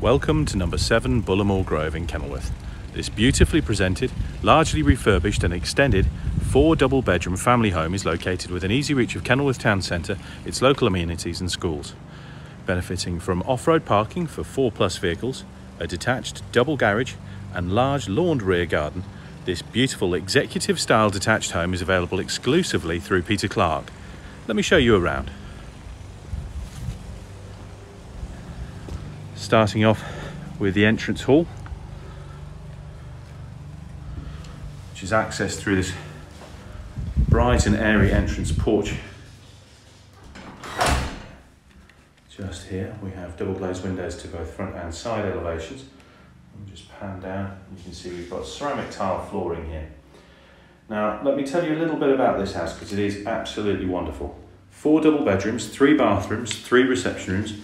Welcome to number 7 Bullimore Grove in Kenilworth. This beautifully presented, largely refurbished and extended four double bedroom family home is located within easy reach of Kenilworth Town Centre, its local amenities and schools. Benefiting from off-road parking for four plus vehicles, a detached double garage and large lawned rear garden, this beautiful executive style detached home is available exclusively through Peter Clarke. Let me show you around. Starting off with the entrance hall, which is accessed through this bright and airy entrance porch. Just here we have double glazed windows to both front and side elevations. just pan down, you can see we've got ceramic tile flooring here. Now, let me tell you a little bit about this house because it is absolutely wonderful. Four double bedrooms, three bathrooms, three reception rooms,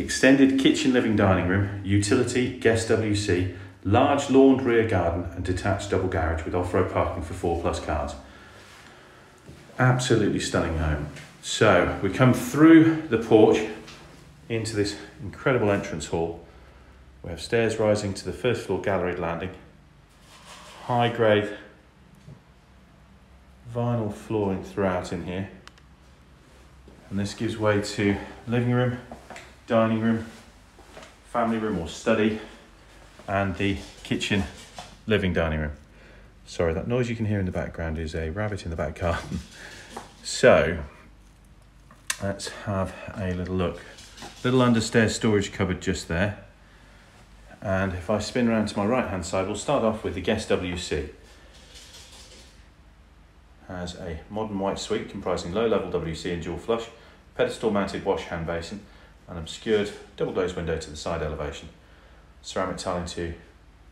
extended kitchen living dining room, utility, guest WC, large lawned rear garden and detached double garage with off-road parking for four plus cars. Absolutely stunning home. So we come through the porch into this incredible entrance hall. We have stairs rising to the first floor galleried landing. High grade vinyl flooring throughout in here. And this gives way to living room, dining room, family room or study, and the kitchen living dining room. Sorry, that noise you can hear in the background is a rabbit in the back garden. so, let's have a little look. Little understairs storage cupboard just there. And if I spin around to my right hand side, we'll start off with the guest WC. Has a modern white suite comprising low level WC and dual flush, pedestal mounted wash hand basin, an obscured double glazed window to the side elevation, ceramic tiling to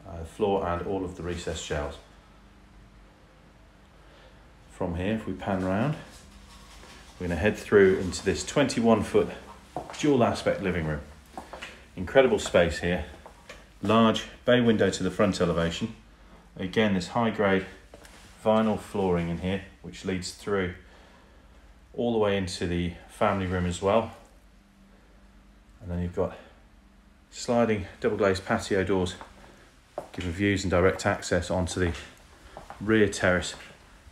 uh, floor and all of the recessed shelves. From here, if we pan round, we're going to head through into this 21 foot dual aspect living room. Incredible space here, large bay window to the front elevation. Again, this high grade vinyl flooring in here, which leads through all the way into the family room as well. And then you've got sliding double glazed patio doors giving views and direct access onto the rear terrace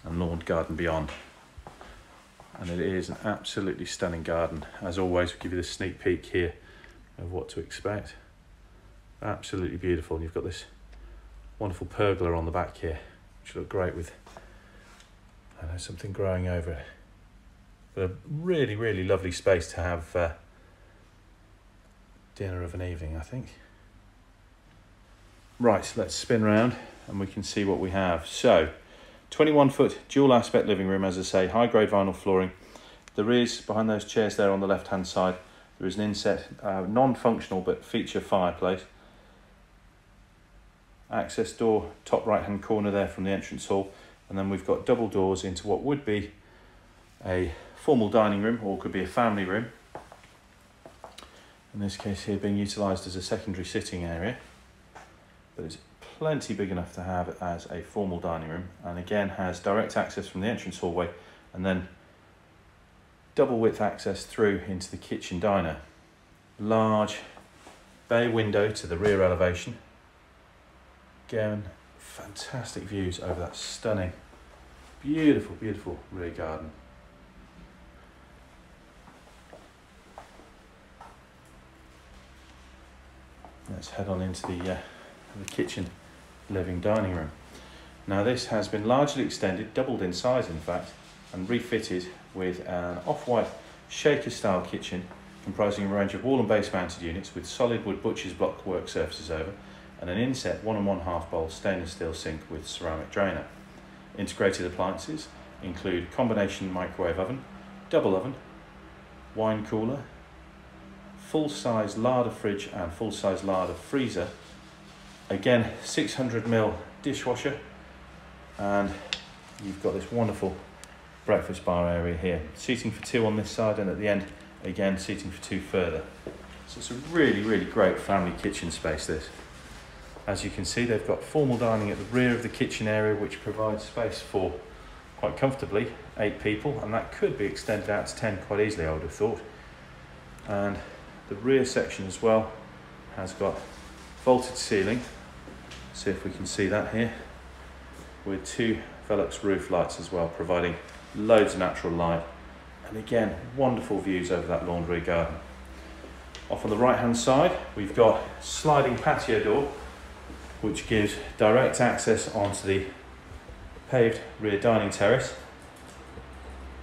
and lawn garden beyond. And it is an absolutely stunning garden. As always, we give you the sneak peek here of what to expect. Absolutely beautiful. And you've got this wonderful pergola on the back here, which look great with I know something growing over it. But a really, really lovely space to have uh, dinner of an evening, I think. Right, let's spin round and we can see what we have. So, 21 foot dual aspect living room, as I say, high grade vinyl flooring. There is, behind those chairs there on the left hand side, there is an inset, uh, non functional but feature fireplace. Access door, top right hand corner there from the entrance hall. And then we've got double doors into what would be a formal dining room or could be a family room in this case here being utilised as a secondary sitting area but it's plenty big enough to have as a formal dining room and again has direct access from the entrance hallway and then double width access through into the kitchen diner. Large bay window to the rear elevation. Again fantastic views over that stunning beautiful beautiful rear garden Let's head on into the, uh, the kitchen, living dining room. Now this has been largely extended, doubled in size in fact, and refitted with an off-white shaker style kitchen comprising a range of wall and base mounted units with solid wood butcher's block work surfaces over and an inset one and one half bowl stainless steel sink with ceramic drainer. Integrated appliances include combination microwave oven, double oven, wine cooler, full-size larder fridge and full-size larder freezer. Again, 600ml dishwasher and you've got this wonderful breakfast bar area here. Seating for two on this side and at the end, again, seating for two further. So it's a really, really great family kitchen space this. As you can see, they've got formal dining at the rear of the kitchen area, which provides space for quite comfortably eight people, and that could be extended out to 10 quite easily, I would have thought. And the rear section as well has got vaulted ceiling. See if we can see that here. With two Velux roof lights as well, providing loads of natural light. And again, wonderful views over that laundry garden. Off on the right hand side, we've got sliding patio door, which gives direct access onto the paved rear dining terrace.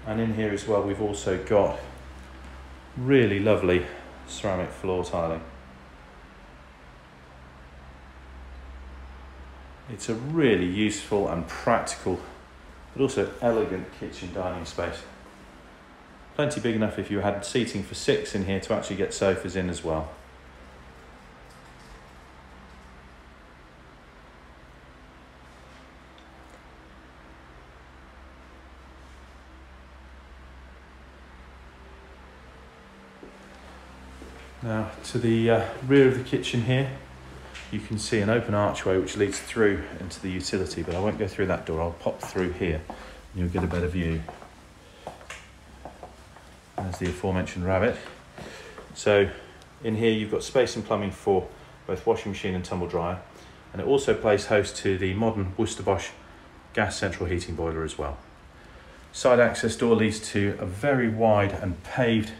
And in here as well, we've also got really lovely ceramic floor tiling. It's a really useful and practical, but also elegant kitchen dining space. Plenty big enough if you had seating for six in here to actually get sofas in as well. Now to the uh, rear of the kitchen here, you can see an open archway which leads through into the utility, but I won't go through that door, I'll pop through here and you'll get a better view. There's the aforementioned rabbit. So in here you've got space and plumbing for both washing machine and tumble dryer, and it also plays host to the modern Worcester Bosch gas central heating boiler as well. Side access door leads to a very wide and paved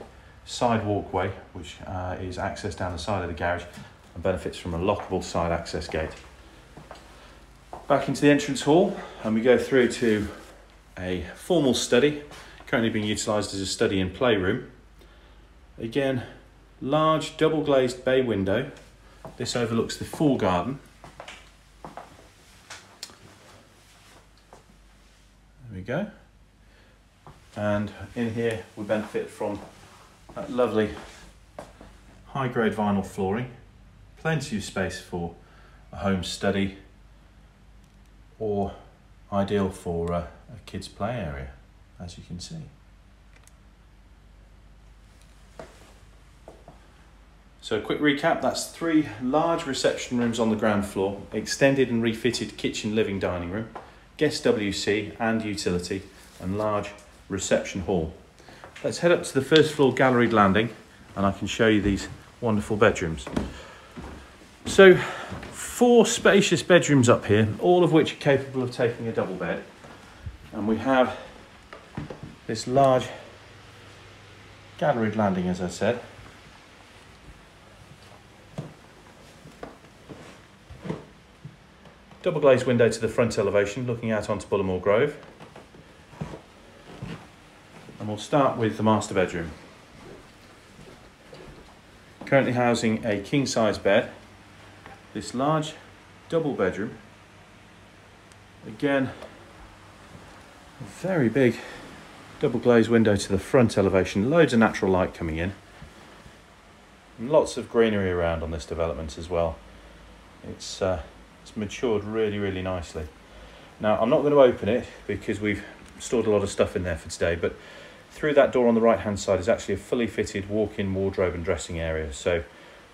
side walkway, which uh, is accessed down the side of the garage and benefits from a lockable side access gate. Back into the entrance hall, and we go through to a formal study, currently being utilised as a study and playroom. Again, large double glazed bay window. This overlooks the full garden. There we go. And in here we benefit from that lovely high grade vinyl flooring, plenty of space for a home study or ideal for a, a kids play area as you can see. So a quick recap, that's three large reception rooms on the ground floor, extended and refitted kitchen living dining room, guest WC and utility, and large reception hall. Let's head up to the first floor galleried landing and I can show you these wonderful bedrooms. So four spacious bedrooms up here, all of which are capable of taking a double bed. And we have this large galleried landing, as I said. Double glazed window to the front elevation, looking out onto Bullimore Grove. We'll start with the master bedroom. Currently housing a king size bed, this large double bedroom. Again, a very big double glazed window to the front elevation, loads of natural light coming in. And lots of greenery around on this development as well. It's, uh, it's matured really, really nicely. Now, I'm not going to open it because we've stored a lot of stuff in there for today, but through that door on the right hand side is actually a fully fitted walk-in wardrobe and dressing area. So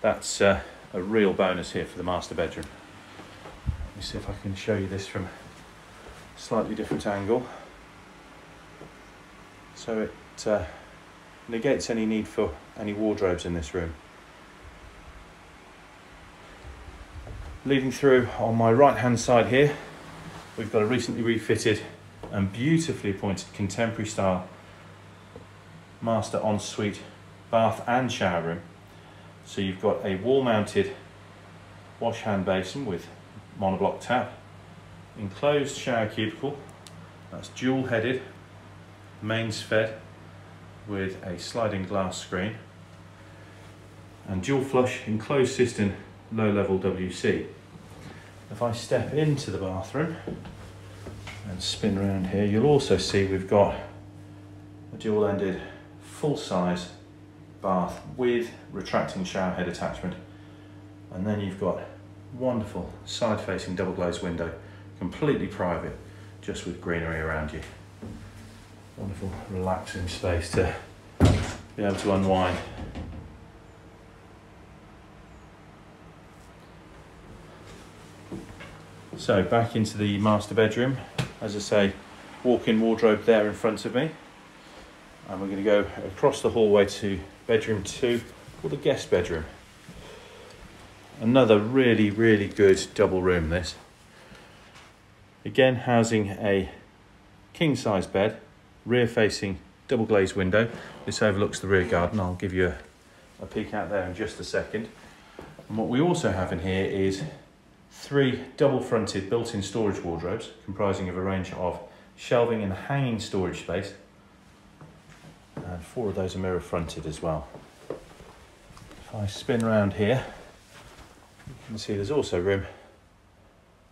that's uh, a real bonus here for the master bedroom. Let me see if I can show you this from a slightly different angle. So it uh, negates any need for any wardrobes in this room. Leading through on my right hand side here, we've got a recently refitted and beautifully appointed contemporary style master ensuite bath and shower room. So you've got a wall mounted wash hand basin with monoblock tap, enclosed shower cubicle, that's dual headed, mains fed with a sliding glass screen, and dual flush enclosed cistern low level WC. If I step into the bathroom and spin around here, you'll also see we've got a dual ended full size bath with retracting shower head attachment. And then you've got wonderful side facing double glazed window, completely private, just with greenery around you. Wonderful relaxing space to be able to unwind. So back into the master bedroom. As I say, walk-in wardrobe there in front of me and we're going to go across the hallway to bedroom two or the guest bedroom. Another really, really good double room this. Again, housing a king size bed, rear facing double glazed window. This overlooks the rear garden. I'll give you a, a peek out there in just a second. And what we also have in here is three double fronted built-in storage wardrobes comprising of a range of shelving and hanging storage space. And four of those are mirror fronted as well. If I spin around here, you can see there's also room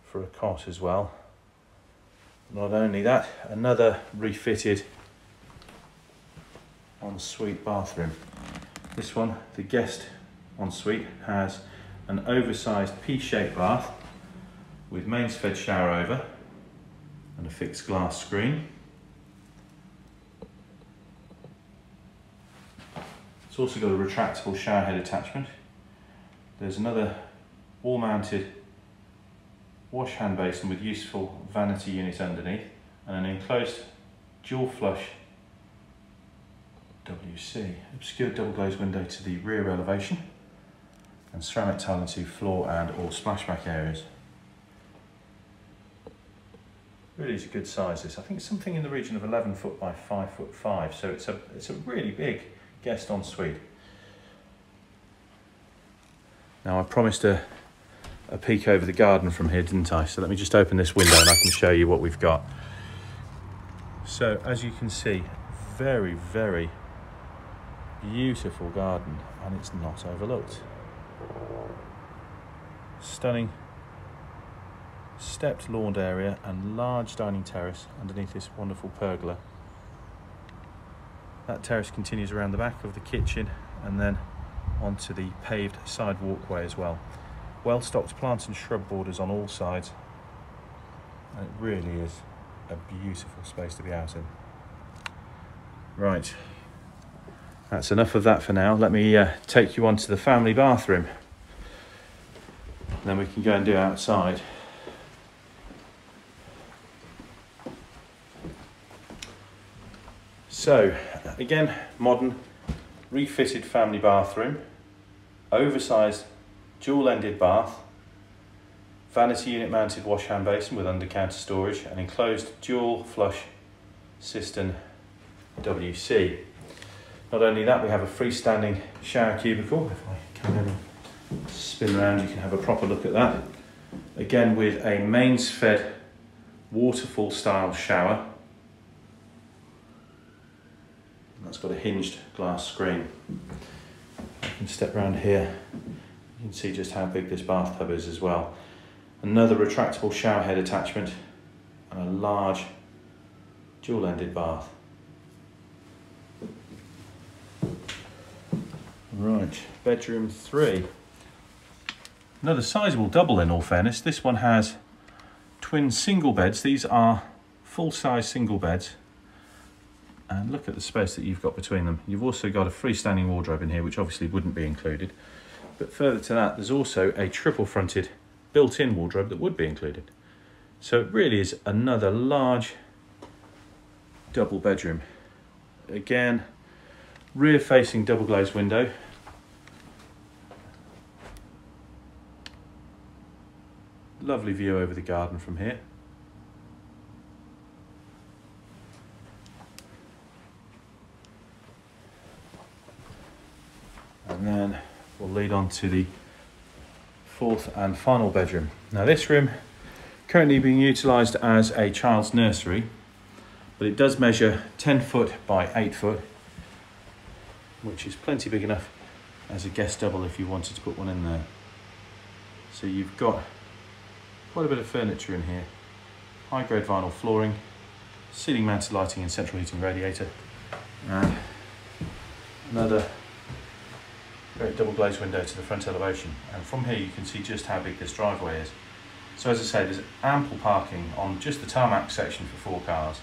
for a cot as well. Not only that, another refitted ensuite bathroom. This one, the guest ensuite, has an oversized P-shaped bath with mains fed shower over and a fixed glass screen. It's also got a retractable shower head attachment. There's another wall mounted wash hand basin with useful vanity unit underneath and an enclosed dual flush WC. Obscured double glazed window to the rear elevation and ceramic tile into floor and all splashback areas. Really is a good size this. I think something in the region of 11 foot by 5 foot 5 so it's a, it's a really big guest ensuite. Now I promised a, a peek over the garden from here, didn't I? So let me just open this window and I can show you what we've got. So as you can see, very, very beautiful garden and it's not overlooked. Stunning stepped lawn area and large dining terrace underneath this wonderful pergola. That terrace continues around the back of the kitchen and then onto the paved side walkway as well. Well stocked plant and shrub borders on all sides and it really is a beautiful space to be out in. Right, that's enough of that for now. Let me uh, take you on to the family bathroom. Then we can go and do outside. So, again, modern, refitted family bathroom, oversized dual-ended bath, vanity unit mounted wash hand basin with under counter storage, and enclosed dual flush cistern WC. Not only that, we have a freestanding shower cubicle. If I come in and spin around, you can have a proper look at that. Again, with a mains fed waterfall style shower. That's got a hinged glass screen. I can step around here. You can see just how big this bathtub is as well. Another retractable shower head attachment and a large dual ended bath. Right, bedroom three. Another sizable double in all fairness. This one has twin single beds. These are full-size single beds. And look at the space that you've got between them. You've also got a freestanding wardrobe in here, which obviously wouldn't be included. But further to that, there's also a triple-fronted built-in wardrobe that would be included. So it really is another large double bedroom. Again, rear-facing double glazed window Lovely view over the garden from here. And then we'll lead on to the fourth and final bedroom. Now this room currently being utilised as a child's nursery, but it does measure 10 foot by 8 foot, which is plenty big enough as a guest double if you wanted to put one in there. So you've got Quite a bit of furniture in here. High grade vinyl flooring, ceiling mounted lighting and central heating radiator. And another double glazed window to the front elevation. And from here you can see just how big this driveway is. So as I say, there's ample parking on just the tarmac section for four cars.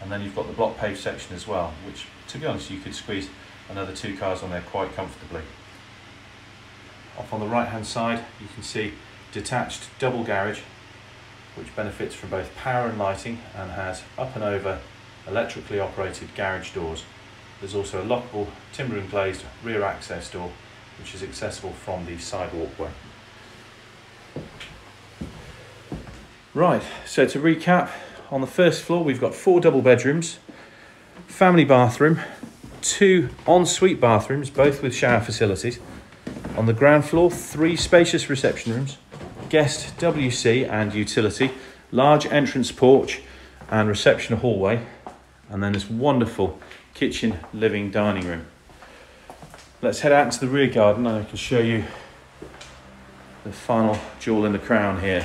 And then you've got the block paved section as well, which to be honest, you could squeeze another two cars on there quite comfortably. Off on the right hand side, you can see detached double garage which benefits from both power and lighting and has up and over electrically operated garage doors. There's also a lockable timber and glazed rear access door which is accessible from the side walkway. Right, so to recap, on the first floor we've got four double bedrooms, family bathroom, two ensuite bathrooms, both with shower facilities. On the ground floor, three spacious reception rooms, guest WC and utility, large entrance porch and reception hallway, and then this wonderful kitchen, living, dining room. Let's head out into the rear garden and I can show you the final jewel in the crown here.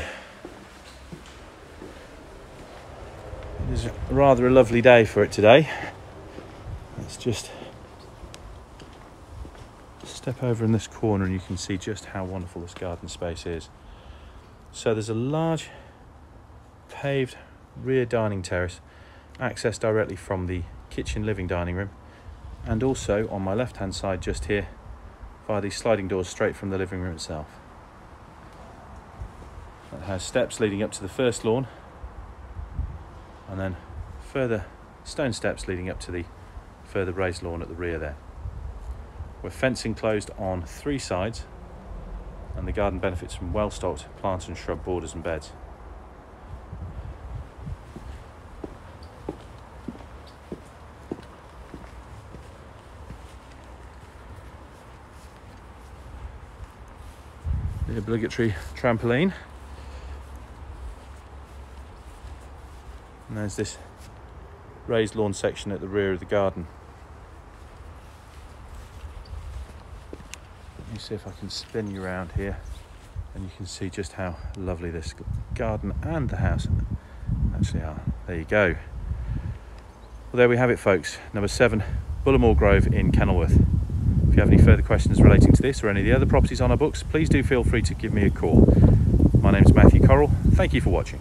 It is rather a lovely day for it today. Let's just step over in this corner and you can see just how wonderful this garden space is. So there's a large paved rear dining terrace accessed directly from the kitchen living dining room and also on my left hand side just here via these sliding doors straight from the living room itself. It has steps leading up to the first lawn and then further stone steps leading up to the further raised lawn at the rear there. We're fencing closed on three sides and the garden benefits from well stocked plant and shrub borders and beds. the obligatory trampoline. And there's this raised lawn section at the rear of the garden. Let me see if I can spin you around here and you can see just how lovely this garden and the house actually are. There you go. Well, there we have it, folks. Number seven, Bullimore Grove in Kenilworth. If you have any further questions relating to this or any of the other properties on our books, please do feel free to give me a call. My name is Matthew Correll. Thank you for watching.